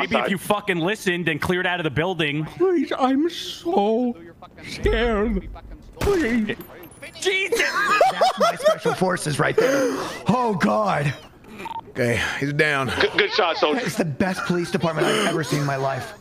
Maybe if you fucking listened and cleared out of the building. Please, I'm so scared. Please. Jesus! That's my special forces right there. Oh God. Okay, he's down. Good, good shot, soldier. It's the best police department I've ever seen in my life.